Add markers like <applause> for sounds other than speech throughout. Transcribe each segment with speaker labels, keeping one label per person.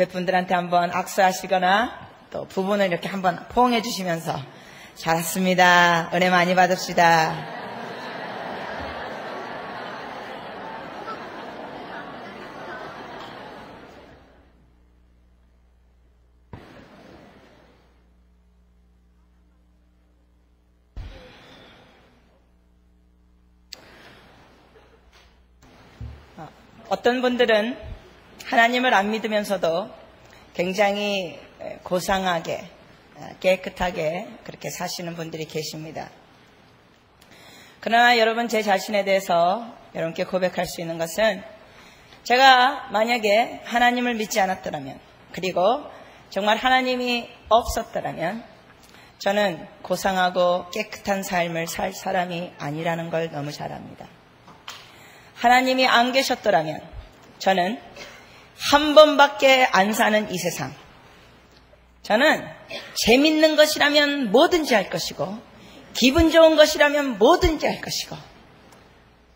Speaker 1: 뵙분들한테 한번 악수하시거나 또 부분을 이렇게 한번 포옹해 주시면서 잘했습니다. 은혜 많이 받읍시다. 어떤 분들은 하나님을 안 믿으면서도 굉장히 고상하게 깨끗하게 그렇게 사시는 분들이 계십니다. 그러나 여러분 제 자신에 대해서 여러분께 고백할 수 있는 것은 제가 만약에 하나님을 믿지 않았더라면 그리고 정말 하나님이 없었더라면 저는 고상하고 깨끗한 삶을 살 사람이 아니라는 걸 너무 잘 압니다. 하나님이 안 계셨더라면 저는 한 번밖에 안 사는 이 세상. 저는 재밌는 것이라면 뭐든지 할 것이고, 기분 좋은 것이라면 뭐든지 할 것이고,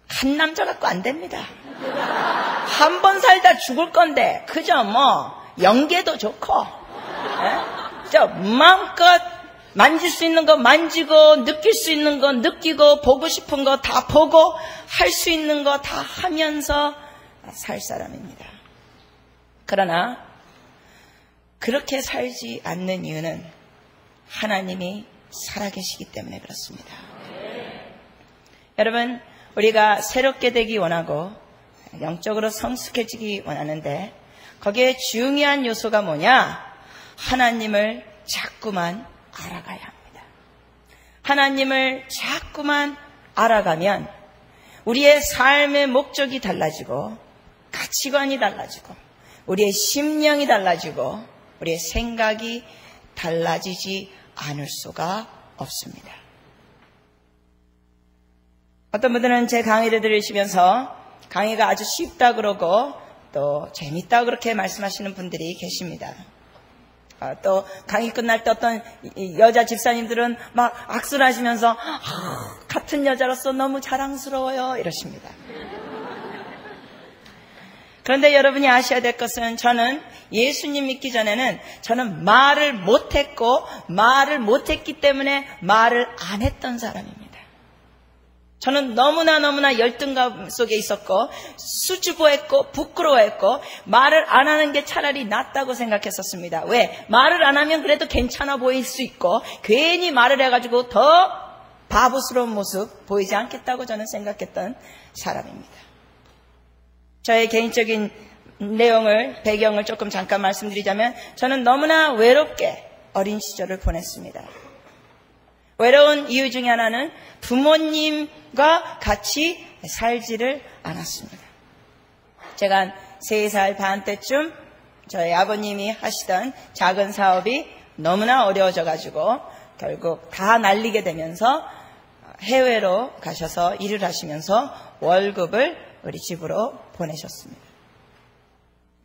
Speaker 1: 한 남자 갖고 안 됩니다. 한 번 살다 죽을 건데, 그저 뭐, 연계도 좋고, 예? 저 마음껏 만질 수 있는 거 만지고, 느낄 수 있는 거 느끼고, 보고 싶은 거 다 보고, 할 수 있는 거 다 하면서 살 사람입니다. 그러나 그렇게 살지 않는 이유는 하나님이 살아계시기 때문에 그렇습니다. 여러분, 우리가 새롭게 되기 원하고 영적으로 성숙해지기 원하는데 거기에 중요한 요소가 뭐냐? 하나님을 자꾸만 알아가야 합니다. 하나님을 자꾸만 알아가면 우리의 삶의 목적이 달라지고 가치관이 달라지고 우리의 심령이 달라지고 우리의 생각이 달라지지 않을 수가 없습니다. 어떤 분들은 제 강의를 들으시면서 강의가 아주 쉽다 그러고 또 재밌다 그렇게 말씀하시는 분들이 계십니다. 아, 또 강의 끝날 때 어떤 여자 집사님들은 막 악수를 하시면서 아, 같은 여자로서 너무 자랑스러워요 이러십니다. 그런데 여러분이 아셔야 될 것은 저는 예수님 믿기 전에는 저는 말을 못했고 말을 못했기 때문에 말을 안 했던 사람입니다. 저는 너무나 너무나 열등감 속에 있었고 수줍어했고 부끄러워했고 말을 안 하는 게 차라리 낫다고 생각했었습니다. 왜? 말을 안 하면 그래도 괜찮아 보일 수 있고 괜히 말을 해가지고 더 바보스러운 모습 보이지 않겠다고 저는 생각했던 사람입니다. 저의 개인적인 내용을, 배경을 조금 잠깐 말씀드리자면 저는 너무나 외롭게 어린 시절을 보냈습니다. 외로운 이유 중에 하나는 부모님과 같이 살지를 않았습니다. 제가 한 3살 반 때쯤 저희 아버님이 하시던 작은 사업이 너무나 어려워져 가지고 결국 다 날리게 되면서 해외로 가셔서 일을 하시면서 월급을 우리 집으로 보내셨습니다.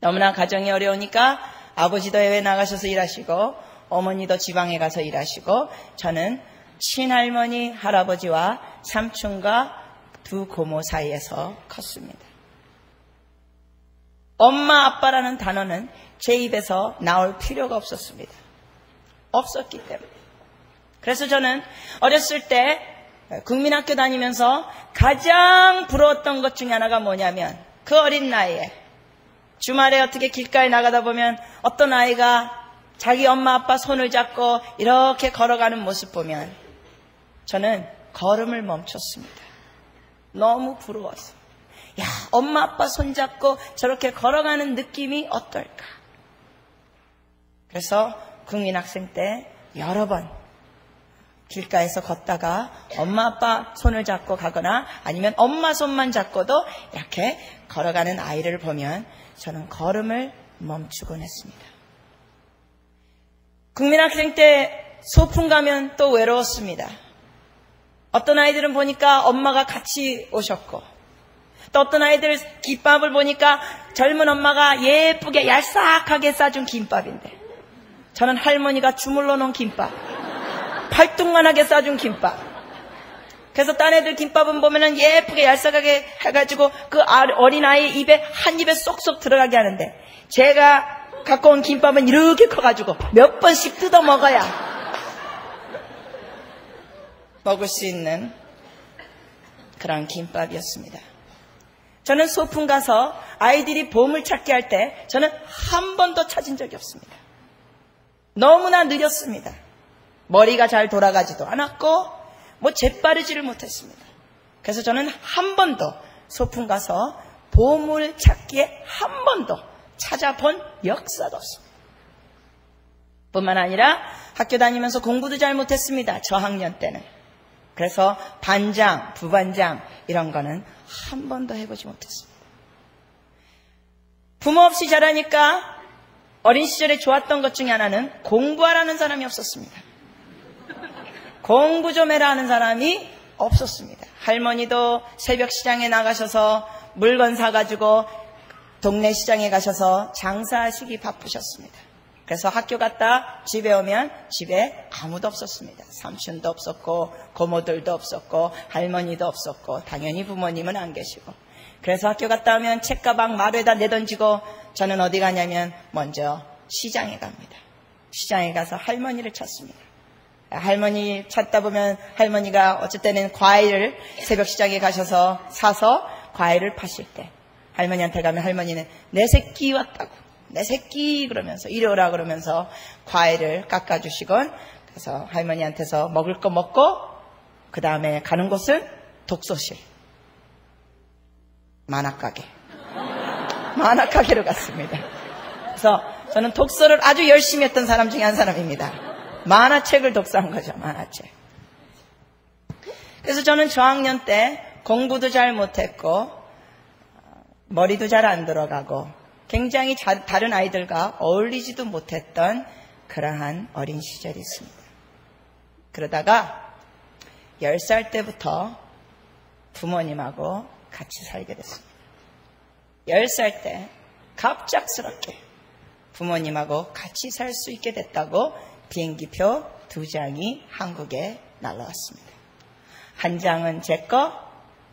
Speaker 1: 너무나 가정이 어려우니까 아버지도 해외 나가셔서 일하시고 어머니도 지방에 가서 일하시고 저는 친할머니, 할아버지와 삼촌과 두 고모 사이에서 컸습니다. 엄마, 아빠라는 단어는 제 입에서 나올 필요가 없었습니다. 없었기 때문에. 그래서 저는 어렸을 때 국민학교 다니면서 가장 부러웠던 것 중에 하나가 뭐냐면 그 어린 나이에 주말에 어떻게 길가에 나가다 보면 어떤 아이가 자기 엄마 아빠 손을 잡고 이렇게 걸어가는 모습 보면 저는 걸음을 멈췄습니다. 너무 부러웠어요. 야, 엄마 아빠 손 잡고 저렇게 걸어가는 느낌이 어떨까? 그래서 국민학생 때 여러 번 길가에서 걷다가 엄마 아빠 손을 잡고 가거나 아니면 엄마 손만 잡고도 이렇게 걸어가는 아이를 보면 저는 걸음을 멈추곤 했습니다. 국민학생 때 소풍 가면 또 외로웠습니다. 어떤 아이들은 보니까 엄마가 같이 오셨고 또 어떤 아이들 김밥을 보니까 젊은 엄마가 예쁘게 얄싹하게 싸준 김밥인데 저는 할머니가 주물러 놓은 김밥 팔뚝만하게 싸준 김밥. 그래서 딴 애들 김밥은 보면은 예쁘게 얄쌍하게 해가지고 그 어린아이 입에 한 입에 쏙쏙 들어가게 하는데 제가 갖고 온 김밥은 이렇게 커가지고 몇 번씩 뜯어 먹어야 먹을 수 있는 그런 김밥이었습니다. 저는 소풍 가서 아이들이 보물 찾기 할 때 저는 한 번도 찾은 적이 없습니다. 너무나 느렸습니다. 머리가 잘 돌아가지도 않았고 뭐 재빠르지를 못했습니다. 그래서 저는 한 번도 소풍 가서 보물 찾기에 한 번도 찾아본 역사도 없습니다. 뿐만 아니라 학교 다니면서 공부도 잘 못했습니다. 저학년 때는. 그래서 반장, 부반장 이런 거는 한 번도 해보지 못했습니다. 부모 없이 자라니까 어린 시절에 좋았던 것 중에 하나는 공부하라는 사람이 없었습니다. 공부 좀 해라 하는 사람이 없었습니다. 할머니도 새벽 시장에 나가셔서 물건 사가지고 동네 시장에 가셔서 장사하시기 바쁘셨습니다. 그래서 학교 갔다 집에 오면 집에 아무도 없었습니다. 삼촌도 없었고 고모들도 없었고 할머니도 없었고 당연히 부모님은 안 계시고 그래서 학교 갔다 오면 책가방 마루에다 내던지고 저는 어디 가냐면 먼저 시장에 갑니다. 시장에 가서 할머니를 찾습니다. 할머니 찾다 보면 할머니가 어쩔 때는 과일을 새벽 시장에 가셔서 사서 과일을 파실 때 할머니한테 가면 할머니는 내 새끼 왔다고 내 새끼 그러면서 이리 오라 그러면서 과일을 깎아주시곤 그래서 할머니한테서 먹을 거 먹고 그 다음에 가는 곳은 독서실 만화가게 만화가게로 갔습니다. 그래서 저는 독서를 아주 열심히 했던 사람 중에 한 사람입니다. 만화책을 독서한 거죠 만화책. 그래서 저는 저학년 때 공부도 잘 못했고 머리도 잘 안 들어가고 굉장히 자, 다른 아이들과 어울리지도 못했던 그러한 어린 시절이 있습니다. 그러다가 10살 때부터 부모님하고 같이 살게 됐습니다. 10살 때 갑작스럽게 부모님하고 같이 살 수 있게 됐다고 비행기표 두 장이 한국에 날라왔습니다. 한 장은 제 거,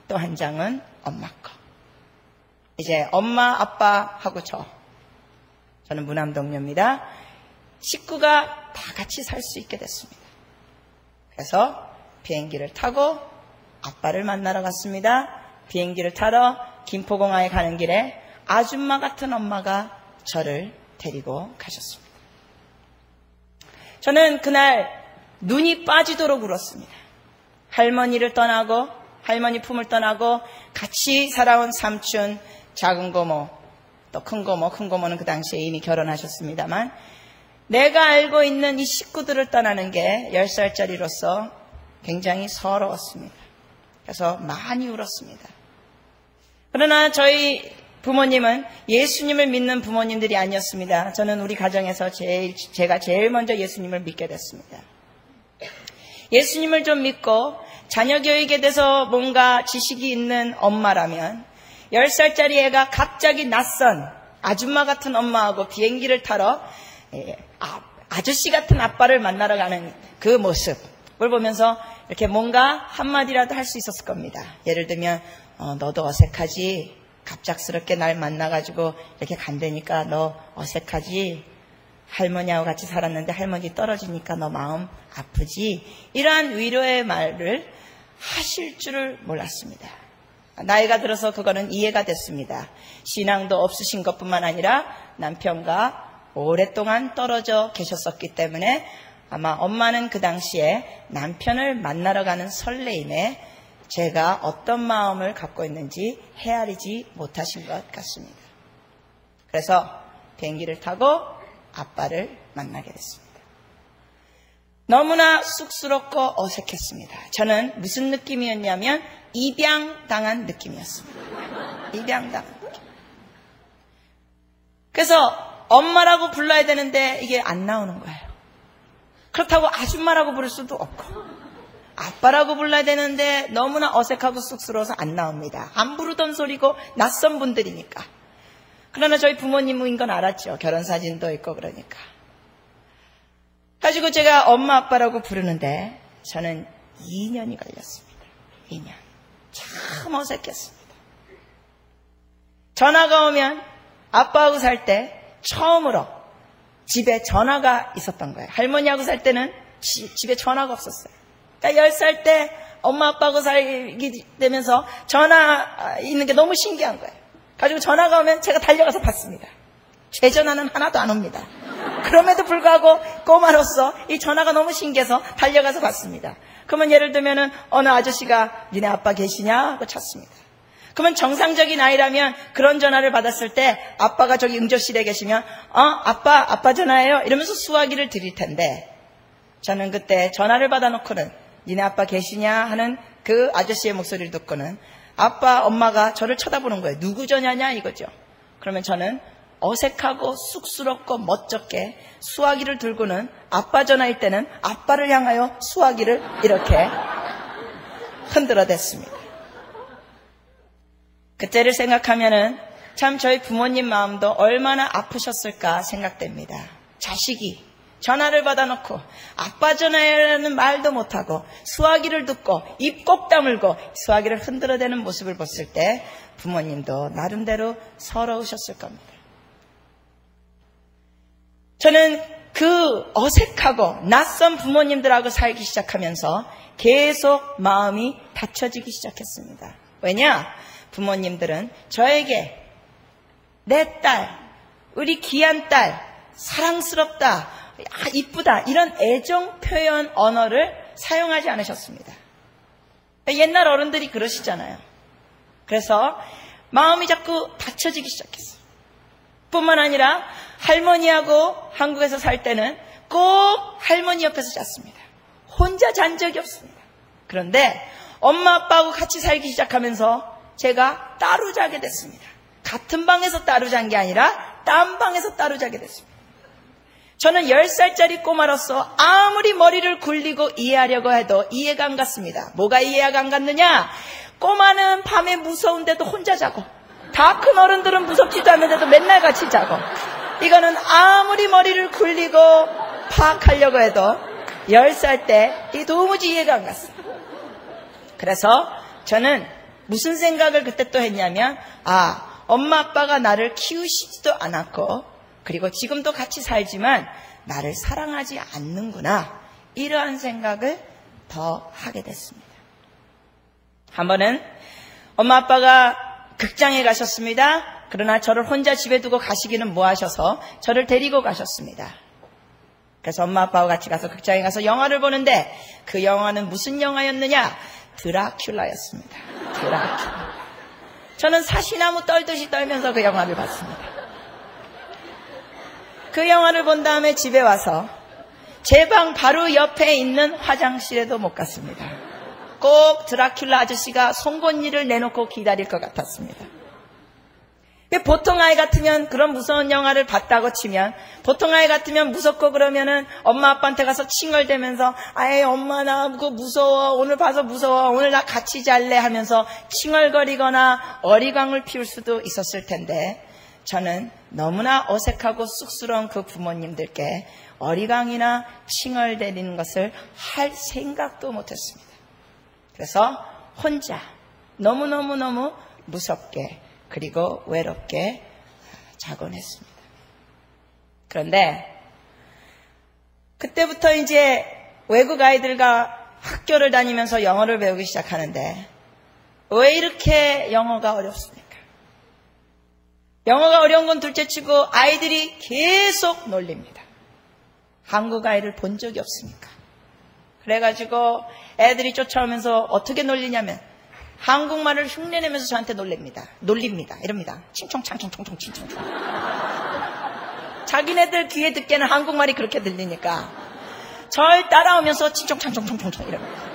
Speaker 1: 또 한 장은 엄마 거. 이제 엄마, 아빠하고 저. 저는 무남동료입니다. 식구가 다 같이 살 수 있게 됐습니다. 그래서 비행기를 타고 아빠를 만나러 갔습니다. 비행기를 타러 김포공항에 가는 길에 아줌마 같은 엄마가 저를 데리고 가셨습니다. 저는 그날 눈이 빠지도록 울었습니다. 할머니를 떠나고 할머니 품을 떠나고 같이 살아온 삼촌, 작은 고모, 또 큰 고모, 큰 고모는 그 당시에 이미 결혼하셨습니다만 내가 알고 있는 이 식구들을 떠나는 게 10살짜리로서 굉장히 서러웠습니다. 그래서 많이 울었습니다. 그러나 저희 부모님은 예수님을 믿는 부모님들이 아니었습니다. 저는 우리 가정에서 제일, 제가 제일 먼저 예수님을 믿게 됐습니다. 예수님을 좀 믿고 자녀 교육에 대해서 뭔가 지식이 있는 엄마라면 10살짜리 애가 갑자기 낯선 아줌마 같은 엄마하고 비행기를 타러 예, 아, 아저씨 같은 아빠를 만나러 가는 그 모습을 보면서 이렇게 뭔가 한마디라도 할 수 있었을 겁니다. 예를 들면 어, 너도 어색하지 갑작스럽게 날 만나가지고 이렇게 간다니까 너 어색하지 할머니하고 같이 살았는데 할머니 떨어지니까 너 마음 아프지 이러한 위로의 말을 하실 줄을 몰랐습니다. 나이가 들어서 그거는 이해가 됐습니다. 신앙도 없으신 것뿐만 아니라 남편과 오랫동안 떨어져 계셨었기 때문에 아마 엄마는 그 당시에 남편을 만나러 가는 설레임에 제가 어떤 마음을 갖고 있는지 헤아리지 못하신 것 같습니다. 그래서 비행기를 타고 아빠를 만나게 됐습니다. 너무나 쑥스럽고 어색했습니다. 저는 무슨 느낌이었냐면 입양당한 느낌이었습니다. 입양당한 느낌. 그래서 엄마라고 불러야 되는데 이게 안 나오는 거예요. 그렇다고 아줌마라고 부를 수도 없고 아빠라고 불러야 되는데 너무나 어색하고 쑥스러워서 안 나옵니다. 안 부르던 소리고 낯선 분들이니까. 그러나 저희 부모님인 건 알았죠. 결혼 사진도 있고 그러니까. 가지고 제가 엄마 아빠라고 부르는데 저는 2년이 걸렸습니다. 2년. 참 어색했습니다. 전화가 오면 아빠하고 살 때 처음으로 집에 전화가 있었던 거예요. 할머니하고 살 때는 지, 집에 전화가 없었어요. 그러니까 10살 때 엄마 아빠하고 살게 되면서 전화 있는 게 너무 신기한 거예요. 가지고 전화가 오면 제가 달려가서 받습니다. 제 전화는 하나도 안 옵니다. 그럼에도 불구하고 꼬마로서 이 전화가 너무 신기해서 달려가서 받습니다. 그러면 예를 들면은 어느 아저씨가 니네 아빠 계시냐? 하고 찾습니다. 그러면 정상적인 아이라면 그런 전화를 받았을 때 아빠가 저기 응접실에 계시면 어 아빠 아빠 전화예요 이러면서 수화기를 드릴 텐데 저는 그때 전화를 받아놓고는 니네 아빠 계시냐 하는 그 아저씨의 목소리를 듣고는 아빠 엄마가 저를 쳐다보는 거예요 누구 전화냐 이거죠 그러면 저는 어색하고 쑥스럽고 멋쩍게 수화기를 들고는 아빠 전화일 때는 아빠를 향하여 수화기를 이렇게 흔들어댔습니다. 그때를 생각하면은 참 저희 부모님 마음도 얼마나 아프셨을까 생각됩니다. 자식이 전화를 받아놓고 아빠 전화라는 말도 못하고 수화기를 듣고 입 꼭 다물고 수화기를 흔들어대는 모습을 봤을 때 부모님도 나름대로 서러우셨을 겁니다. 저는 그 어색하고 낯선 부모님들하고 살기 시작하면서 계속 마음이 닫혀지기 시작했습니다. 왜냐? 부모님들은 저에게 내 딸, 우리 귀한 딸, 사랑스럽다, 아, 이쁘다, 이런 애정 표현 언어를 사용하지 않으셨습니다. 옛날 어른들이 그러시잖아요. 그래서 마음이 자꾸 닫혀지기 시작했어요. 뿐만 아니라 할머니하고 한국에서 살 때는 꼭 할머니 옆에서 잤습니다. 혼자 잔 적이 없습니다. 그런데 엄마 아빠하고 같이 살기 시작하면서 제가 따로 자게 됐습니다. 같은 방에서 따로 잔 게 아니라 딴 방에서 따로 자게 됐습니다. 저는 10살짜리 꼬마로서 아무리 머리를 굴리고 이해하려고 해도 이해가 안 갔습니다. 뭐가 이해가 안 갔느냐? 꼬마는 밤에 무서운데도 혼자 자고 다 큰 어른들은 무섭지도 않는데도 맨날 같이 자고 이거는 아무리 머리를 굴리고 파악하려고 해도 10살 때 도무지 이해가 안 갔어요. 그래서 저는 무슨 생각을 그때 또 했냐면, 아, 엄마 아빠가 나를 키우시지도 않았고, 그리고 지금도 같이 살지만 나를 사랑하지 않는구나. 이러한 생각을 더 하게 됐습니다. 한 번은 엄마 아빠가 극장에 가셨습니다. 그러나 저를 혼자 집에 두고 가시기는 뭐하셔서 저를 데리고 가셨습니다. 그래서 엄마 아빠와 같이 가서 극장에 가서 영화를 보는데 그 영화는 무슨 영화였느냐? 드라큘라였습니다. 드라큘라. 저는 사시나무 떨듯이 떨면서 그 영화를 봤습니다. 그 영화를 본 다음에 집에 와서 제 방 바로 옆에 있는 화장실에도 못 갔습니다. 꼭 드라큘라 아저씨가 송곳니를 내놓고 기다릴 것 같았습니다. 보통 아이 같으면 그런 무서운 영화를 봤다고 치면 보통 아이 같으면 무섭고 그러면은 엄마 아빠한테 가서 칭얼대면서 아예 엄마 나 그거 무서워 오늘 봐서 무서워 오늘 나 같이 잘래 하면서 칭얼거리거나 어리광을 피울 수도 있었을 텐데 저는 너무나 어색하고 쑥스러운 그 부모님들께 어리광이나 칭얼대리는 것을 할 생각도 못했습니다. 그래서 혼자 너무너무너무 무섭게 그리고 외롭게 자곤 했습니다. 그런데 그때부터 이제 외국 아이들과 학교를 다니면서 영어를 배우기 시작하는데 왜 이렇게 영어가 어렵습니까? 영어가 어려운 건 둘째치고 아이들이 계속 놀립니다. 한국 아이를 본 적이 없으니까. 그래가지고 애들이 쫓아오면서 어떻게 놀리냐면 한국말을 흉내내면서 저한테 놀립니다. 놀립니다. 이럽니다. 칭총창총총총 칭총총. 자기네들 귀에 듣기에는 한국말이 그렇게 들리니까 절 따라오면서 칭총창총총총총 이럽니다.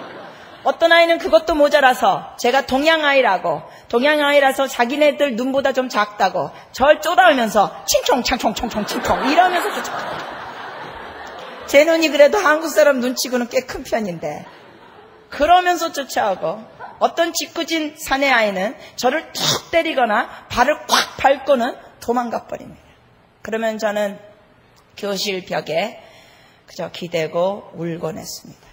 Speaker 1: 어떤 아이는 그것도 모자라서 제가 동양아이라고 동양아이라서 자기네들 눈보다 좀 작다고 절 쫓아오면서 칭총 창총 총총 칭총 이러면서 쫓아옵니다. 제 눈이 그래도 한국 사람 눈치고는 꽤 큰 편인데 그러면서 쫓아오고 어떤 짓궂은 사내 아이는 저를 툭 때리거나 발을 꽉 밟고는 도망가 버립니다. 그러면 저는 교실 벽에 그저 기대고 울곤 했습니다.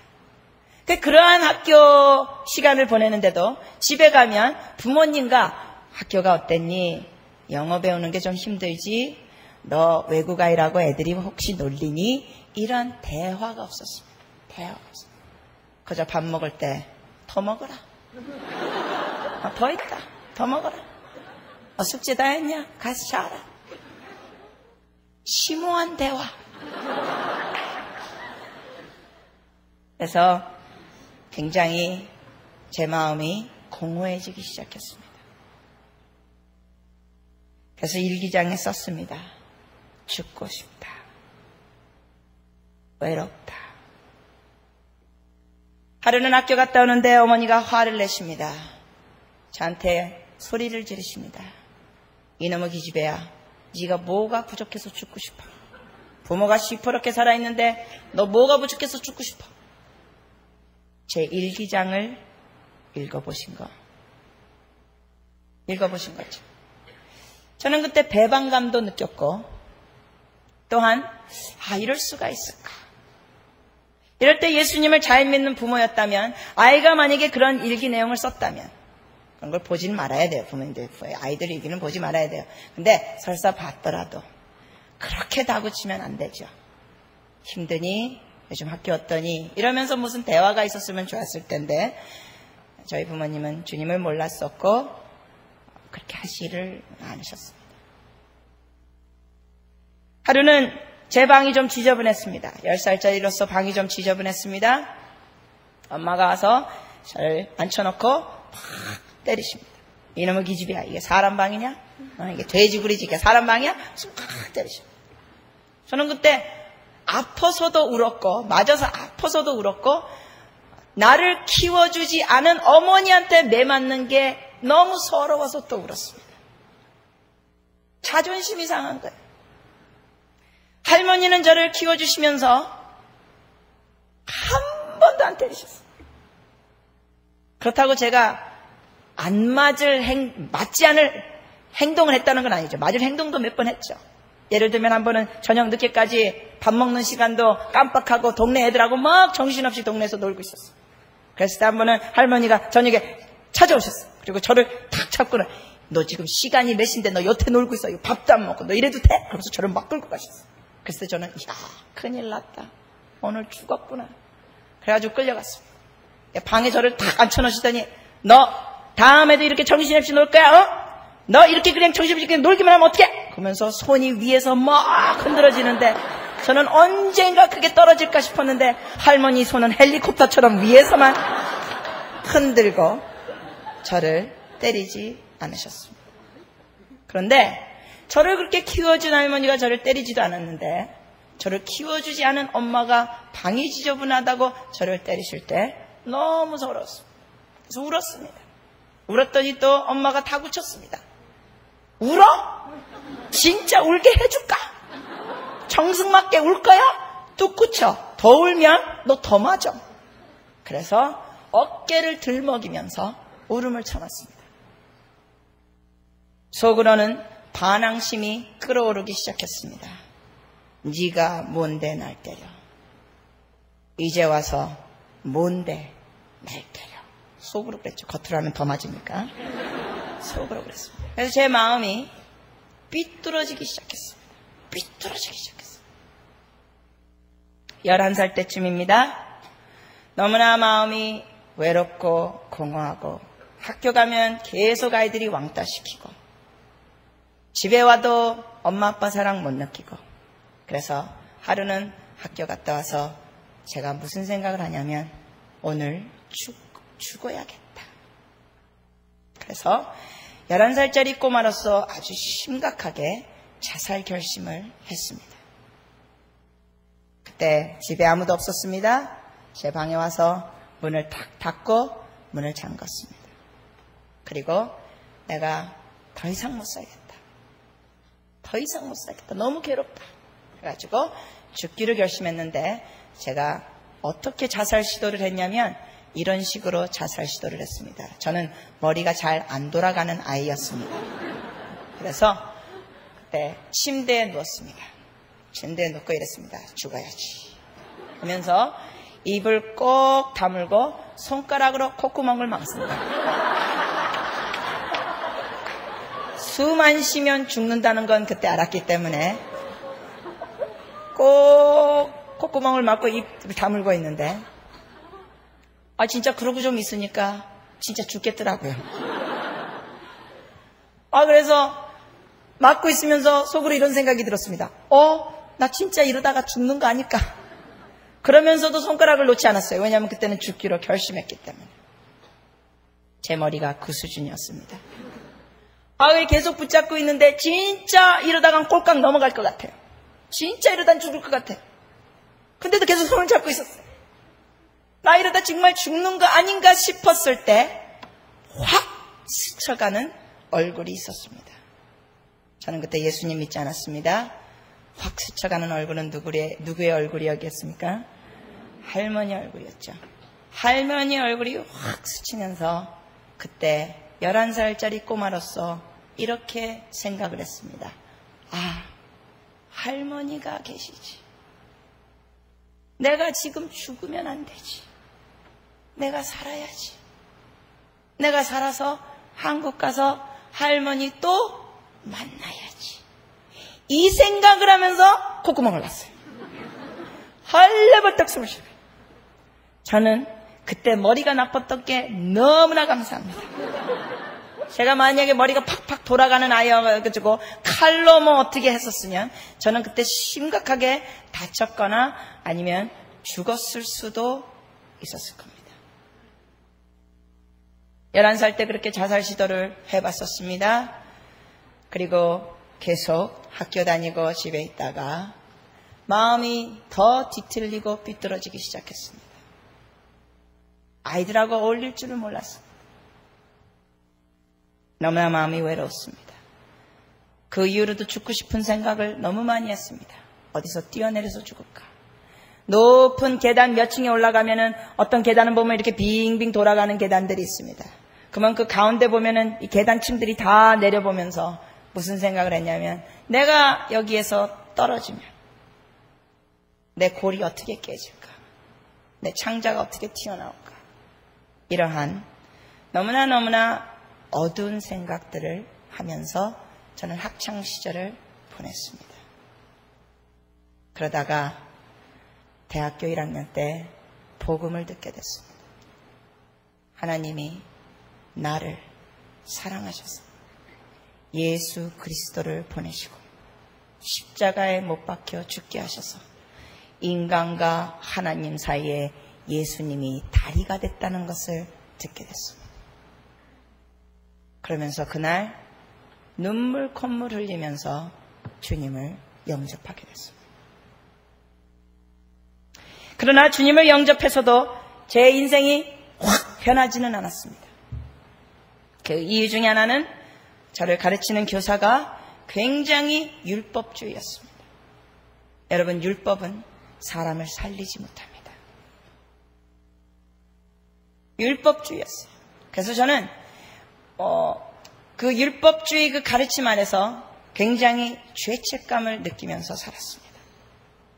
Speaker 1: 그 그러한 학교 시간을 보내는데도 집에 가면 부모님과 학교가 어땠니? 영어 배우는 게 좀 힘들지? 너 외국 아이라고 애들이 혹시 놀리니? 이런 대화가 없었습니다. 대화가 없습니다. 그저 밥 먹을 때 더 먹어라. 아, 더 있다. 더 먹어라. 어, 숙제 다 했냐? 가서 자라. 심오한 대화. 그래서 굉장히 제 마음이 공허해지기 시작했습니다. 그래서 일기장에 썼습니다. 죽고 싶다. 외롭다. 하루는 학교 갔다 오는데 어머니가 화를 내십니다. 저한테 소리를 지르십니다. 이놈의 기집애야, 네가 뭐가 부족해서 죽고 싶어? 부모가 시퍼렇게 살아있는데 너 뭐가 부족해서 죽고 싶어? 제 일기장을 읽어보신 거. 읽어보신 거죠. 저는 그때 배반감도 느꼈고, 또한, 아, 이럴 수가 있을까. 이럴 때 예수님을 잘 믿는 부모였다면, 아이가 만약에 그런 일기 내용을 썼다면, 그런 걸 보진 말아야 돼요. 부모님들, 아이들 일기는 보지 말아야 돼요. 근데 설사 봤더라도, 그렇게 다구치면 안 되죠. 힘드니? 요즘 학교 어떠니? 이러면서 무슨 대화가 있었으면 좋았을 텐데, 저희 부모님은 주님을 몰랐었고, 그렇게 하시를 않으셨습니다. 하루는 제 방이 좀 지저분했습니다. 10살짜리로서 방이 좀 지저분했습니다. 엄마가 와서 저를 앉혀놓고 팍 때리십니다. 이놈의 기집이야. 이게 사람 방이냐? 어, 이게 돼지구리지. 이게 사람 방이야? 팍 때리십니다. 저는 그때 아파서도 울었고, 맞아서 아파서도 울었고, 나를 키워주지 않은 어머니한테 매맞는 게 너무 서러워서 또 울었습니다. 자존심이 상한 거예요. 할머니는 저를 키워주시면서 한 번도 안 때리셨어요. 그렇다고 제가 안 맞을 행, 맞지 않을 행동을 했다는 건 아니죠. 맞을 행동도 몇 번 했죠. 예를 들면 한 번은 저녁 늦게까지 밥 먹는 시간도 깜빡하고 동네 애들하고 막 정신없이 동네에서 놀고 있었어요. 그랬을 때 한 번은 할머니가 저녁에 찾아오셨어요. 그리고 저를 탁 잡고는 너 지금 시간이 몇 시인데 너 여태 놀고 있어. 이거 밥도 안 먹고 너 이래도 돼? 그러면서 저를 막 끌고 가셨어요. 그래서 저는 야 큰일 났다. 오늘 죽었구나. 그래가지고 끌려갔습니다. 방에 저를 탁 앉혀놓으시더니 너 다음에도 이렇게 정신없이 놀 거야? 어? 너 이렇게 그냥 정신없이 놀기만 하면 어떡해? 그러면서 손이 위에서 막 흔들어지는데 저는 언젠가 그게 떨어질까 싶었는데 할머니 손은 헬리콥터처럼 위에서만 흔들고 저를 때리지 않으셨습니다. 그런데 저를 그렇게 키워준 할머니가 저를 때리지도 않았는데 저를 키워주지 않은 엄마가 방이 지저분하다고 저를 때리실 때 너무 서러웠습니다. 그래서 울었습니다. 울었더니 또 엄마가 다구쳤습니다. 울어? 진짜 울게 해줄까? 정승맞게 울 거야? 뚝 굳혀. 더 울면 너 더 맞아. 그래서 어깨를 들먹이면서 울음을 참았습니다. 속으로는 반항심이 끓어오르기 시작했습니다. 네가 뭔데 날 때려. 이제 와서 뭔데 날 때려. 속으로 그랬죠. 겉으로 하면 더 맞으니까. 속으로 그랬습니다. 그래서 제 마음이 삐뚤어지기 시작했습니다. 삐뚤어지기 시작했어요. 11살 때쯤입니다. 너무나 마음이 외롭고 공허하고 학교 가면 계속 아이들이 왕따시키고 집에 와도 엄마 아빠 사랑 못 느끼고 그래서 하루는 학교 갔다 와서 제가 무슨 생각을 하냐면 오늘 죽, 죽어야겠다. 그래서 11살짜리 꼬마로서 아주 심각하게 자살 결심을 했습니다. 그때 집에 아무도 없었습니다. 제 방에 와서 문을 탁 닫고 문을 잠갔습니다. 그리고 내가 더 이상 못 살겠다. 더 이상 못 살겠다. 너무 괴롭다. 그래가지고 죽기를 결심했는데 제가 어떻게 자살 시도를 했냐면 이런 식으로 자살 시도를 했습니다. 저는 머리가 잘 안 돌아가는 아이였습니다. 그래서 그때 침대에 누웠습니다. 침대에 눕고 이랬습니다. 죽어야지. 하면서 입을 꼭 다물고 손가락으로 콧구멍을 막습니다. 숨안 쉬면 죽는다는 건 그때 알았기 때문에 꼭 콧구멍을 막고 입을 다물고 있는데 아 진짜 그러고 좀 있으니까 진짜 죽겠더라고요. 아 그래서 막고 있으면서 속으로 이런 생각이 들었습니다. 어, 나 진짜 이러다가 죽는 거 아닐까? 그러면서도 손가락을 놓지 않았어요. 왜냐하면 그때는 죽기로 결심했기 때문에. 제 머리가 그 수준이었습니다. 아, 계속 붙잡고 있는데 진짜 이러다간 꼴깍 넘어갈 것 같아요. 진짜 이러다 죽을 것 같아. 근데도 계속 손을 잡고 있었어요. 나 이러다 정말 죽는 거 아닌가 싶었을 때 확 스쳐가는 얼굴이 있었습니다. 저는 그때 예수님 믿지 않았습니다. 확 스쳐가는 얼굴은 누구의, 누구의 얼굴이었겠습니까? 할머니 얼굴이었죠. 할머니 얼굴이 확 스치면서 그때 11살짜리 꼬마로서 이렇게 생각을 했습니다. 아, 할머니가 계시지. 내가 지금 죽으면 안 되지. 내가 살아야지. 내가 살아서 한국 가서 할머니 또 만나야지. 이 생각을 하면서 콧구멍을 났어요. 헐레벌떡 숨을 쉬어요. 저는 그때 머리가 나빴던 게 너무나 감사합니다. 제가 만약에 머리가 팍팍 돌아가는 아이여가지고 칼로 뭐 어떻게 했었으면 저는 그때 심각하게 다쳤거나 아니면 죽었을 수도 있었을 겁니다. 11살 때 그렇게 자살 시도를 해봤었습니다. 그리고 계속 학교 다니고 집에 있다가 마음이 더 뒤틀리고 삐뚤어지기 시작했습니다. 아이들하고 어울릴 줄을 몰랐습니다. 너무나 마음이 외로웠습니다. 그 이후로도 죽고 싶은 생각을 너무 많이 했습니다. 어디서 뛰어내려서 죽을까? 높은 계단 몇 층에 올라가면은 어떤 계단은 보면 이렇게 빙빙 돌아가는 계단들이 있습니다. 그러면 그 가운데 보면은 이 계단층들이 다 내려보면서 무슨 생각을 했냐면 내가 여기에서 떨어지면 내 골이 어떻게 깨질까? 내 창자가 어떻게 튀어나올까? 이러한 너무나 너무나 어두운 생각들을 하면서 저는 학창 시절을 보냈습니다. 그러다가 대학교 1학년 때 복음을 듣게 됐습니다. 하나님이 나를 사랑하셔서 예수 그리스도를 보내시고 십자가에 못 박혀 죽게 하셔서 인간과 하나님 사이에 예수님이 다리가 됐다는 것을 듣게 됐습니다. 그러면서 그날 눈물 콧물 흘리면서 주님을 영접하게 됐습니다. 그러나 주님을 영접해서도 제 인생이 확 변하지는 않았습니다. 그 이유 중에 하나는 저를 가르치는 교사가 굉장히 율법주의였습니다. 여러분, 율법은 사람을 살리지 못합니다. 율법주의였어요. 그래서 저는 어, 그 율법주의 그 가르침 안에서 굉장히 죄책감을 느끼면서 살았습니다.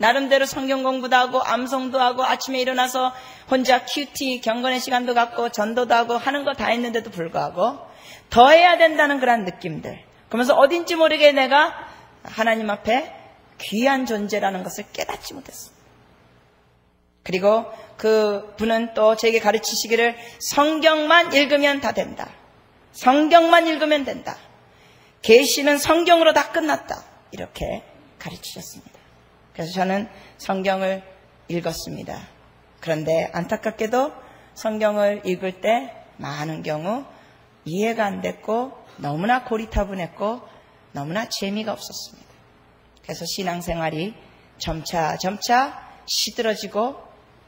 Speaker 1: 나름대로 성경 공부도 하고 암송도 하고 아침에 일어나서 혼자 큐티 경건의 시간도 갖고 전도도 하고 하는 거 다 했는데도 불구하고 더 해야 된다는 그런 느낌들. 그러면서 어딘지 모르게 내가 하나님 앞에 귀한 존재라는 것을 깨닫지 못했습니다. 그리고 그 분은 또 제게 가르치시기를 성경만 읽으면 다 된다. 성경만 읽으면 된다. 계시는 성경으로 다 끝났다. 이렇게 가르치셨습니다. 그래서 저는 성경을 읽었습니다. 그런데 안타깝게도 성경을 읽을 때 많은 경우 이해가 안 됐고 너무나 고리타분했고 너무나 재미가 없었습니다. 그래서 신앙생활이 점차 점차 시들어지고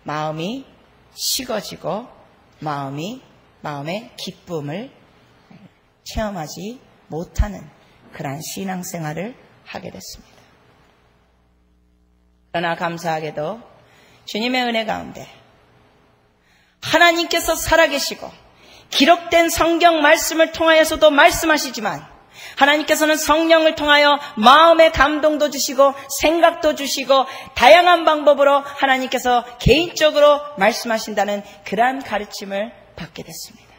Speaker 1: 마음이 식어지고 마음이 마음의 기쁨을 체험하지 못하는 그러한 신앙생활을 하게 됐습니다. 그러나 감사하게도 주님의 은혜 가운데 하나님께서 살아계시고 기록된 성경 말씀을 통하여서도 말씀하시지만 하나님께서는 성령을 통하여 마음의 감동도 주시고 생각도 주시고 다양한 방법으로 하나님께서 개인적으로 말씀하신다는 그러한 가르침을 받게 됐습니다.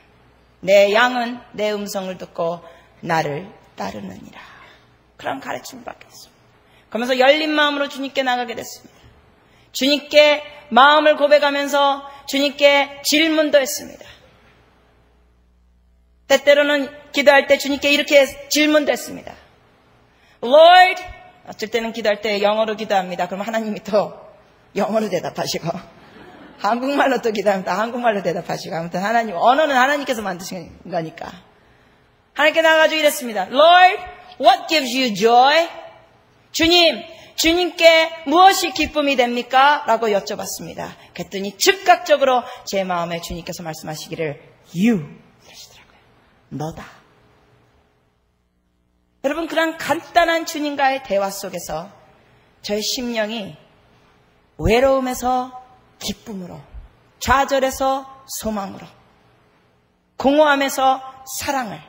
Speaker 1: 내 양은 내 음성을 듣고 나를 따르느니라. 그런 가르침을 받게 됐습니다. 그러면서 열린 마음으로 주님께 나가게 됐습니다. 주님께 마음을 고백하면서 주님께 질문도 했습니다. 때때로는 기도할 때 주님께 이렇게 질문도 했습니다. Lord, 어쩔 때는 기도할 때 영어로 기도합니다. 그럼 하나님이 또 영어로 대답하시고 <laughs> 한국말로 또또 한국말로 대답하시고 아무튼 하나님 언어는 하나님께서 만드신 거니까 하나님께 나가지고 이랬습니다. Lord, what gives you joy? 주님, 주님께 무엇이 기쁨이 됩니까? 라고 여쭤봤습니다. 그랬더니 즉각적으로 제 마음에 주님께서 말씀하시기를 you 하시더라고요. 너다. 여러분 그런 간단한 주님과의 대화 속에서 저의 심령이 외로움에서 기쁨으로 좌절에서 소망으로 공허함에서 사랑을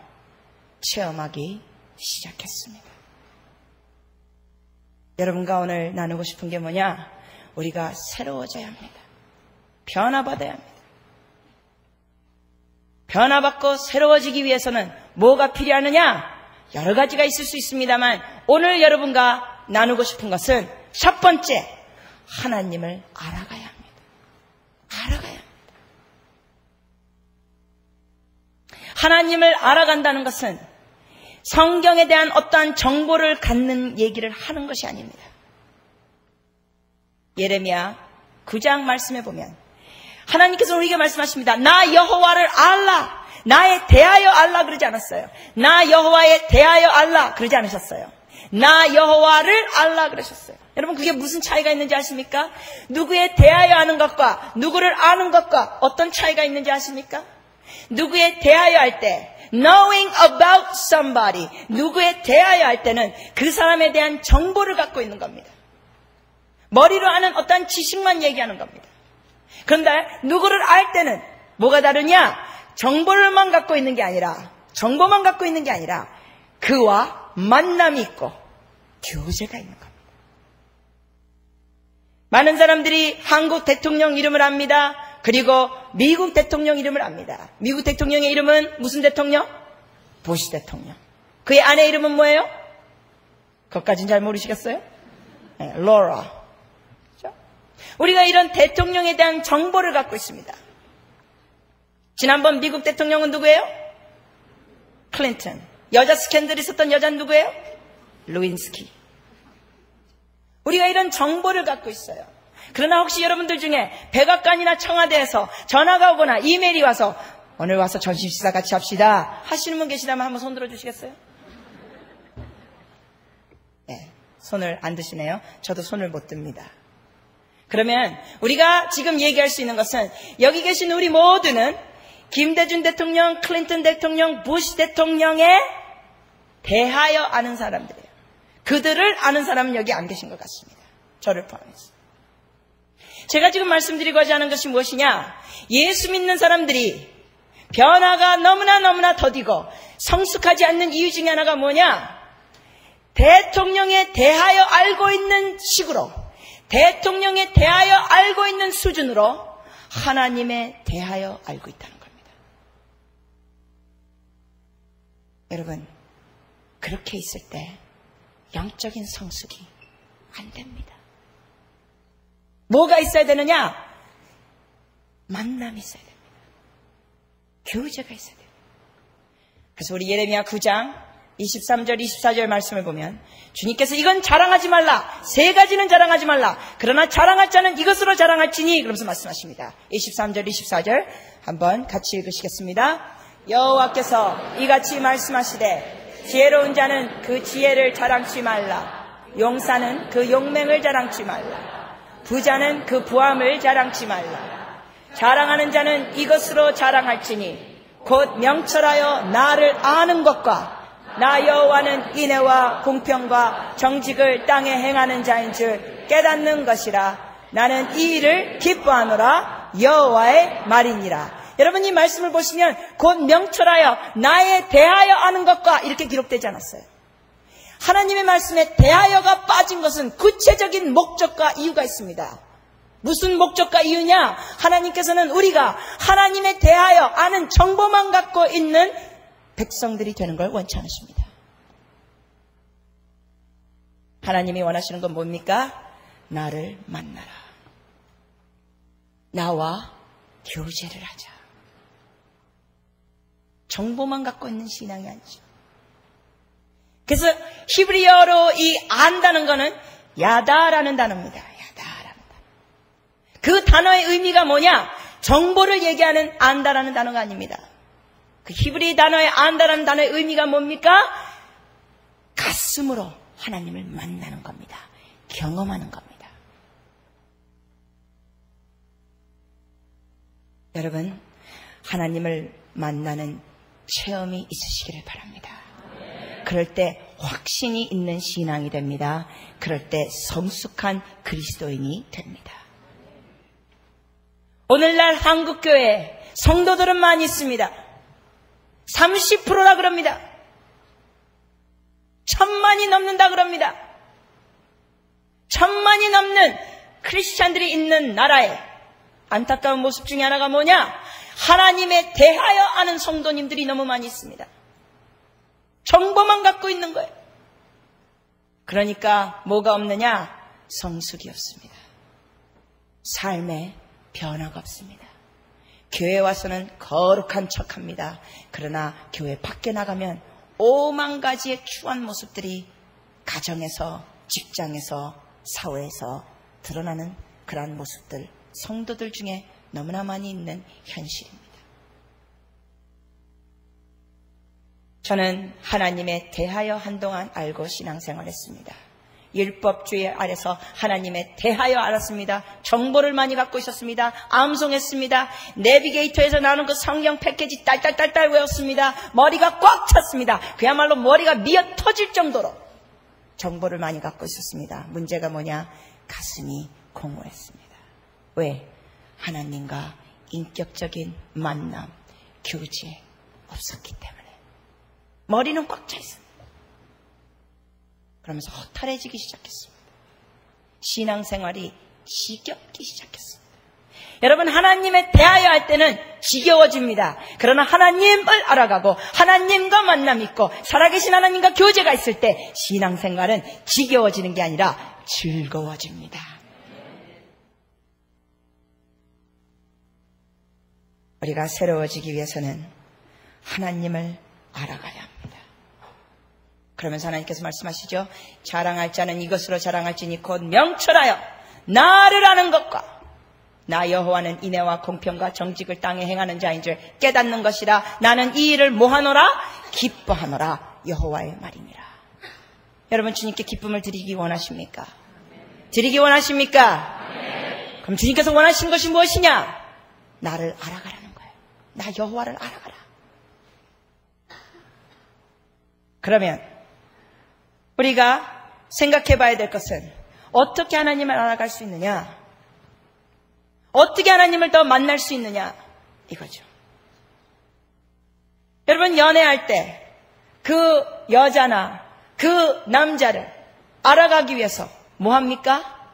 Speaker 1: 체험하기 시작했습니다. 여러분과 오늘 나누고 싶은 게 뭐냐? 우리가 새로워져야 합니다. 변화받아야 합니다. 변화받고 새로워지기 위해서는 뭐가 필요하느냐? 여러 가지가 있을 수 있습니다만 오늘 여러분과 나누고 싶은 것은 첫 번째, 하나님을 알아가야 합니다. 알아가야 합니다. 하나님을 알아간다는 것은 성경에 대한 어떠한 정보를 갖는 얘기를 하는 것이 아닙니다. 예레미야 9장 말씀해 보면 하나님께서 우리에게 말씀하십니다. 나 여호와를 알라. 나에 대하여 알라 그러지 않았어요. 나 여호와에 대하여 알라 그러지 않으셨어요. 나 여호와를 알라 그러셨어요. 여러분 그게 무슨 차이가 있는지 아십니까? 누구에 대하여 아는 것과 누구를 아는 것과 어떤 차이가 있는지 아십니까? 누구에 대하여 할 때 knowing about somebody 누구에 대하여 할 때는 그 사람에 대한 정보를 갖고 있는 겁니다. 머리로 아는 어떤 지식만 얘기하는 겁니다. 그런데 누구를 알 때는 뭐가 다르냐? 정보를만 갖고 있는 게 아니라 정보만 갖고 있는 게 아니라 그와 만남이 있고 교제가 있는 겁니다. 많은 사람들이 한국 대통령 이름을 압니다. 그리고 미국 대통령 이름을 압니다. 미국 대통령의 이름은 무슨 대통령? 부시 대통령. 그의 아내 이름은 뭐예요? 그것까진 잘 모르시겠어요? 네, 로라. 그렇죠? 우리가 이런 대통령에 대한 정보를 갖고 있습니다. 지난번 미국 대통령은 누구예요? 클린턴. 여자 스캔들이 있었던 여자는 누구예요? 루인스키. 우리가 이런 정보를 갖고 있어요. 그러나 혹시 여러분들 중에 백악관이나 청와대에서 전화가 오거나 이메일이 와서 오늘 와서 전심 식사 같이 합시다 하시는 분 계시다면 한번 손 들어 주시겠어요? 네, 손을 안 드시네요. 저도 손을 못 듭니다. 그러면 우리가 지금 얘기할 수 있는 것은 여기 계신 우리 모두는 김대중 대통령, 클린턴 대통령, 부시 대통령에 대하여 아는 사람들이에요. 그들을 아는 사람은 여기 안 계신 것 같습니다. 저를 포함해서. 제가 지금 말씀드리고 하는 것이 무엇이냐? 예수 믿는 사람들이 변화가 너무나 너무나 더디고 성숙하지 않는 이유 중에 하나가 뭐냐? 대통령에 대하여 알고 있는 식으로, 대통령에 대하여 알고 있는 수준으로 하나님에 대하여 알고 있다는 겁니다. 여러분, 그렇게 있을 때 영적인 성숙이 안 됩니다. 뭐가 있어야 되느냐? 만남이 있어야 됩니다. 교제가 있어야 됩니다. 그래서 우리 예레미야 9장 23절, 24절 말씀을 보면 주님께서 이건 자랑하지 말라. 세 가지는 자랑하지 말라. 그러나 자랑할 자는 이것으로 자랑할지니 그러면서 말씀하십니다. 23절, 24절 한번 같이 읽으시겠습니다. 여호와께서 이같이 말씀하시되 지혜로운 자는 그 지혜를 자랑치 말라. 용사는 그 용맹을 자랑치 말라. 부자는 그 부함을 자랑치 말라. 자랑하는 자는 이것으로 자랑할지니 곧 명철하여 나를 아는 것과 나 여호와는 인애와 공평과 정직을 땅에 행하는 자인 줄 깨닫는 것이라. 나는 이 일을 기뻐하노라. 여호와의 말이니라. 여러분 이 말씀을 보시면 곧 명철하여 나에 대하여 아는 것과 이렇게 기록되지 않았어요 하나님의 말씀에 대하여가 빠진 것은 구체적인 목적과 이유가 있습니다. 무슨 목적과 이유냐? 하나님께서는 우리가 하나님에 대하여 아는 정보만 갖고 있는 백성들이 되는 걸 원치 않으십니다. 하나님이 원하시는 건 뭡니까? 나를 만나라. 나와 교제를 하자. 정보만 갖고 있는 신앙이 아니죠. 그래서 히브리어로 이 안다는 거는 야다라는 단어입니다. 야다라는 단어. 그 단어의 의미가 뭐냐? 정보를 얘기하는 안다라는 단어가 아닙니다. 그 히브리 단어의 안다라는 단어의 의미가 뭡니까? 가슴으로 하나님을 만나는 겁니다. 경험하는 겁니다. 여러분, 하나님을 만나는 체험이 있으시기를 바랍니다. 그럴 때 확신이 있는 신앙이 됩니다. 그럴 때 성숙한 그리스도인이 됩니다. 오늘날 한국교회 성도들은 많이 있습니다. 30%라 그럽니다. 천만이 넘는다 그럽니다. 천만이 넘는 크리스찬들이 있는 나라에 안타까운 모습 중에 하나가 뭐냐? 하나님에 대하여 아는 성도님들이 너무 많이 있습니다. 정보만 갖고 있는 거예요. 그러니까 뭐가 없느냐? 성숙이 없습니다. 삶에 변화가 없습니다. 교회 와서는 거룩한 척 합니다. 그러나 교회 밖에 나가면 오만 가지의 추한 모습들이 가정에서, 직장에서, 사회에서 드러나는 그러한 모습들, 성도들 중에 너무나 많이 있는 현실입니다. 저는 하나님에 대하여 한동안 알고 신앙생활했습니다. 율법주의 아래서 하나님에 대하여 알았습니다. 정보를 많이 갖고 있었습니다. 암송했습니다. 내비게이터에서 나오는 그 성경 패키지 딸딸딸딸 외웠습니다. 머리가 꽉 찼습니다. 그야말로 머리가 미어 터질 정도로 정보를 많이 갖고 있었습니다. 문제가 뭐냐? 가슴이 공허했습니다. 왜? 하나님과 인격적인 만남, 교제 없었기 때문에. 머리는 꽉 차 있습니다. 그러면서 허탈해지기 시작했습니다. 신앙생활이 지겹기 시작했습니다. 여러분 하나님에 대하여 할 때는 지겨워집니다. 그러나 하나님을 알아가고 하나님과 만남 있고 살아계신 하나님과 교제가 있을 때 신앙생활은 지겨워지는 게 아니라 즐거워집니다. 우리가 새로워지기 위해서는 하나님을 알아가야 합니다. 그러면서 하나님께서 말씀하시죠. 자랑할 자는 이것으로 자랑할지니 곧 명철하여 나를 아는 것과 나 여호와는 인애와 공평과 정직을 땅에 행하는 자인 줄 깨닫는 것이라 나는 이 일을 뭐하노라 기뻐하노라 여호와의 말이니라. 여러분 주님께 기쁨을 드리기 원하십니까? 드리기 원하십니까? 그럼 주님께서 원하신 것이 무엇이냐? 나를 알아가라는 거예요. 나 여호와를 알아가라. 그러면 우리가 생각해 봐야 될 것은 어떻게 하나님을 알아갈 수 있느냐? 어떻게 하나님을 더 만날 수 있느냐? 이거죠. 여러분, 연애할 때 그 여자나 그 남자를 알아가기 위해서 뭐 합니까?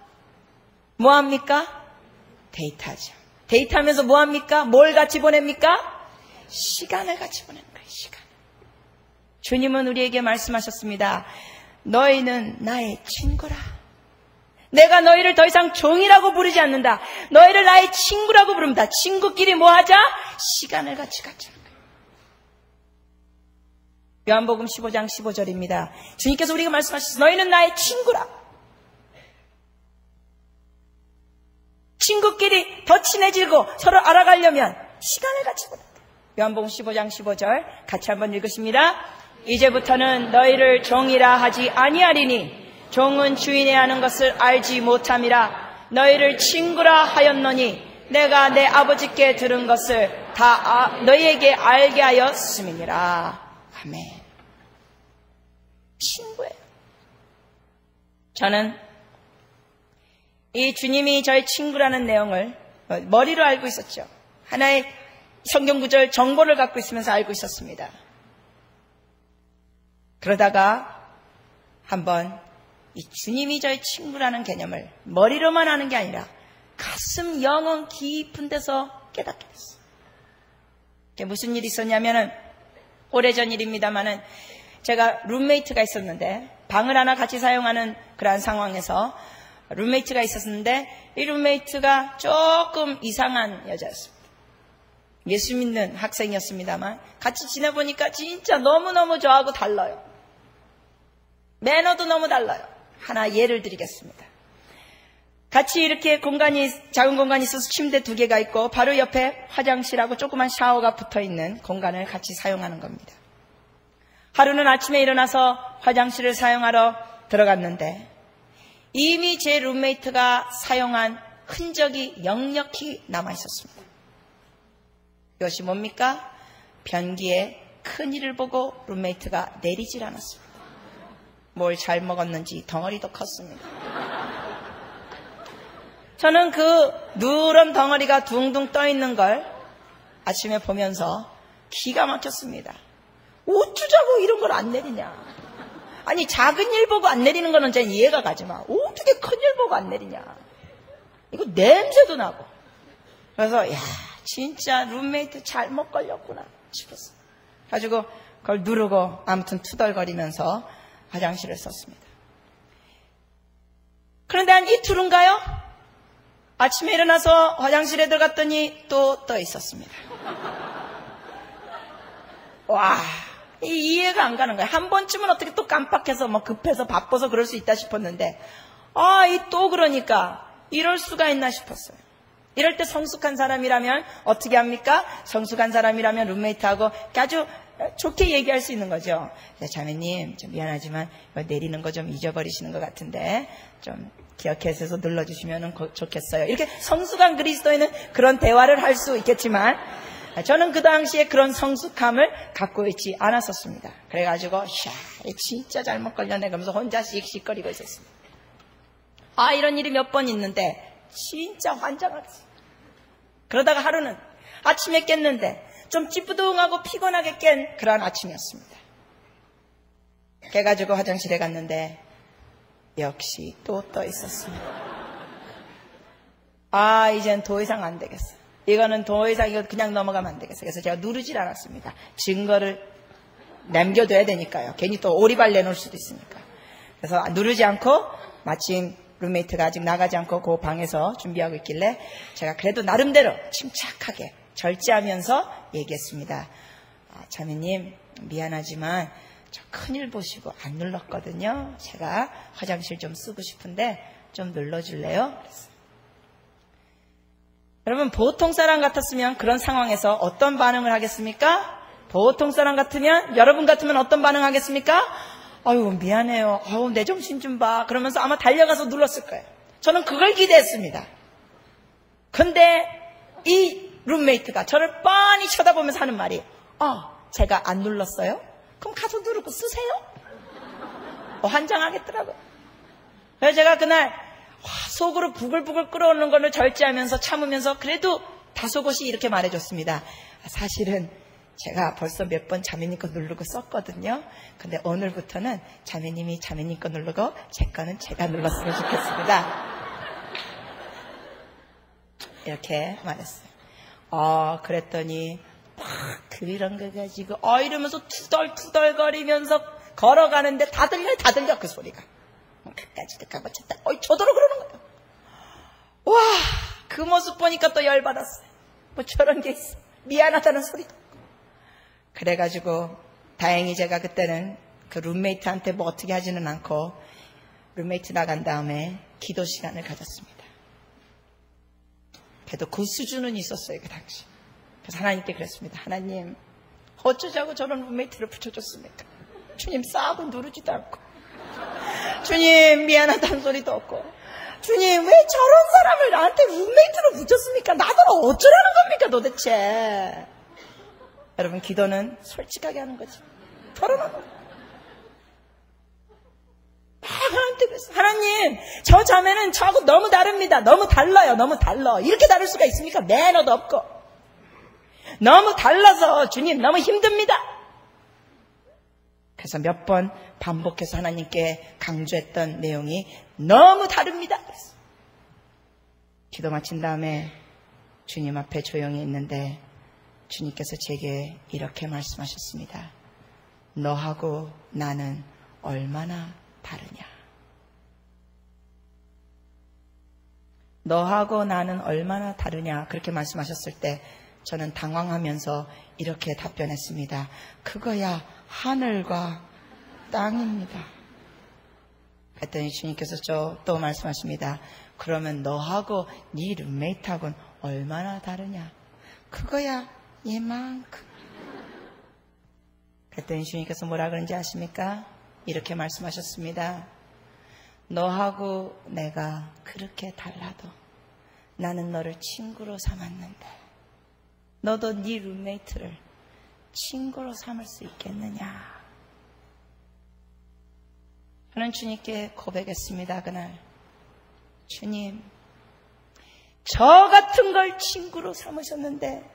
Speaker 1: 뭐 합니까? 데이트하죠. 데이트하면서 뭐 합니까? 뭘 같이 보냅니까? 시간을 같이 보내는 거예요, 시간. 주님은 우리에게 말씀하셨습니다. 너희는 나의 친구라. 내가 너희를 더 이상 종이라고 부르지 않는다. 너희를 나의 친구라고 부릅니다. 친구끼리 뭐 하자? 시간을 같이 거예요. 요한복음 15장 15절입니다. 주님께서 우리가 말씀하셨어. 너희는 나의 친구라. 친구끼리 더 친해지고 서로 알아가려면 시간을 같이 보낸다. 요한복음 15장 15절 같이 한번 읽으십니다. 이제부터는 너희를 종이라 하지 아니하리니 종은 주인의 하는 것을 알지 못함이라 너희를 친구라 하였노니 내가 내 아버지께 들은 것을 다 아, 너희에게 알게 하였음이니라. 아멘. 친구예요. 저는 이 주님이 저의 친구라는 내용을 머리로 알고 있었죠. 하나의 성경 구절 정보를 갖고 있으면서 알고 있었습니다. 그러다가 한번 이 주님이 저의 친구라는 개념을 머리로만 아는 게 아니라 가슴 영혼 깊은 데서 깨닫게 됐어요. 그게 무슨 일이 있었냐면은 오래전 일입니다만은 제가 룸메이트가 있었는데 방을 하나 같이 사용하는 그러한 상황에서 룸메이트가 있었는데 이 룸메이트가 조금 이상한 여자였습니다. 예수 믿는 학생이었습니다만 같이 지내보니까 진짜 너무너무 저하고 달라요. 매너도 너무 달라요. 하나 예를 드리겠습니다. 같이 이렇게 공간이 작은 공간이 있어서 침대 두 개가 있고 바로 옆에 화장실하고 조그만 샤워가 붙어 있는 공간을 같이 사용하는 겁니다. 하루는 아침에 일어나서 화장실을 사용하러 들어갔는데 이미 제 룸메이트가 사용한 흔적이 역력히 남아 있었습니다. 이것이 뭡니까? 변기에 큰 일을 보고 룸메이트가 내리질 않았습니다. 뭘 잘 먹었는지 덩어리도 컸습니다. 저는 그 누런 덩어리가 둥둥 떠 있는 걸 아침에 보면서 기가 막혔습니다. 어쩌자고 이런 걸 안 내리냐. 아니, 작은 일 보고 안 내리는 거는 전 이해가 가지만, 어떻게 큰 일 보고 안 내리냐. 이거 냄새도 나고. 그래서, 야, 진짜 룸메이트 잘못 걸렸구나 싶었어. 가지고 그걸 누르고 아무튼 투덜거리면서 화장실을 썼습니다. 그런데 한 이틀 후인가요? 아침에 일어나서 화장실에 들어갔더니 또 떠 있었습니다. 와, 이해가 안 가는 거예요. 한 번쯤은 어떻게 또 깜빡해서 뭐 급해서 바빠서 그럴 수 있다 싶었는데, 아, 이 또 그러니까 이럴 수가 있나 싶었어요. 이럴 때 성숙한 사람이라면 어떻게 합니까? 성숙한 사람이라면 룸메이트하고 아주 좋게 얘기할 수 있는 거죠. 자매님, 좀 미안하지만 내리는 거 좀 잊어버리시는 것 같은데 좀 기억해서 눌러주시면 좋겠어요. 이렇게 성숙한 그리스도인은 그런 대화를 할 수 있겠지만 저는 그 당시에 그런 성숙함을 갖고 있지 않았었습니다. 그래가지고 샤 진짜 잘못 걸렸네 그러면서 혼자 씩씩거리고 있었습니다. 아 이런 일이 몇 번 있는데 진짜 환장하겠어요. 그러다가 하루는 아침에 깼는데 좀 찌뿌둥하고 피곤하게 깬 그런 아침이었습니다. 깨가지고 화장실에 갔는데 역시 또 떠 있었습니다. 아, 이젠 더 이상 안 되겠어. 이거는 더 이상 이거 그냥 넘어가면 안 되겠어. 그래서 제가 누르질 않았습니다. 증거를 남겨둬야 되니까요. 괜히 또 오리발 내놓을 수도 있으니까. 그래서 누르지 않고 마침 룸메이트가 아직 나가지 않고 그 방에서 준비하고 있길래 제가 그래도 나름대로 침착하게 절제하면서 얘기했습니다. 아, 자매님 미안하지만 저 큰일 보시고 안 눌렀거든요. 제가 화장실 좀 쓰고 싶은데 좀 눌러줄래요? 여러분 보통 사람 같았으면 그런 상황에서 어떤 반응을 하겠습니까? 보통 사람 같으면 여러분 같으면 어떤 반응 하겠습니까? 아유 미안해요. 아유 내 정신 좀 봐. 그러면서 아마 달려가서 눌렀을 거예요. 저는 그걸 기대했습니다. 근데 이 룸메이트가 저를 뻔히 쳐다보면서 하는 말이 아 제가 안 눌렀어요? 그럼 가서 누르고 쓰세요. 어, 환장하겠더라고요. 그래서 제가 그날 와, 속으로 부글부글 끓어오는 거를 절제하면서 참으면서 그래도 다소곳이 이렇게 말해줬습니다. 사실은 제가 벌써 몇 번 자매님 거 누르고 썼거든요. 근데 오늘부터는 자매님이 자매님 거 누르고 제 거는 제가 눌렀으면 좋겠습니다. 이렇게 말했어요. 어, 그랬더니 막 그런 거 가지고 어 이러면서 투덜투덜거리면서 걸어가는데 다 들려 다 들려 그 소리가. 끝까지 듣까 맞췄다. 어이 저더러 그러는 거예요 와그 모습 보니까 또 열받았어요. 뭐 저런 게 있어. 미안하다는 소리도 그래가지고 다행히 제가 그때는 그 룸메이트한테 뭐 어떻게 하지는 않고 룸메이트 나간 다음에 기도 시간을 가졌습니다 그래도 그 수준은 있었어요 그 당시 그래서 하나님께 그랬습니다. 하나님, 어쩌자고 저런 룸메이트를 붙여줬습니까? 주님 싸고 누르지도 않고. 주님 미안하다는 소리도 없고. 주님 왜 저런 사람을 나한테 룸메이트로 붙였습니까? 나더러 어쩌라는 겁니까 도대체? 여러분 기도는 솔직하게 하는 거지. 털어놓는 그랬어. 하나님, 저 자매는 저하고 너무 다릅니다. 너무 달라요. 너무 달라. 이렇게 다를 수가 있습니까? 매너도 없고. 너무 달라서 주님 너무 힘듭니다. 그래서 몇 번 반복해서 하나님께 강조했던 내용이 너무 다릅니다. 기도 마친 다음에 주님 앞에 조용히 있는데 주님께서 제게 이렇게 말씀하셨습니다. 너하고 나는 얼마나 다르냐? 너하고 나는 얼마나 다르냐? 그렇게 말씀하셨을 때 저는 당황하면서 이렇게 답변했습니다. 그거야 하늘과 땅입니다. 그랬더니 주님께서 또 말씀하십니다. 그러면 너하고 네 룸메이트하고는 얼마나 다르냐? 그거야 얘만큼. 그랬더니 주님께서 뭐라 그런지 아십니까? 이렇게 말씀하셨습니다. 너하고 내가 그렇게 달라도 나는 너를 친구로 삼았는데 너도 네 룸메이트를 친구로 삼을 수 있겠느냐? 저는 주님께 고백했습니다. 그날 주님 저 같은 걸 친구로 삼으셨는데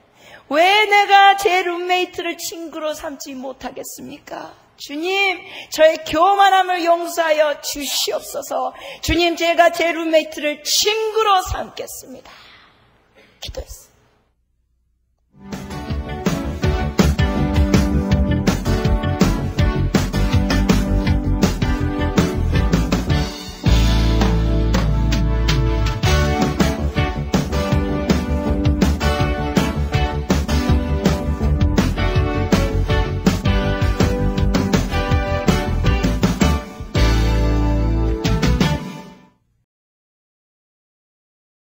Speaker 1: 왜 내가 제 룸메이트를 친구로 삼지 못하겠습니까? 주님, 저의 교만함을 용서하여 주시옵소서. 주님, 제가 제 룸메이트를 친구로 삼겠습니다. 기도했습니다.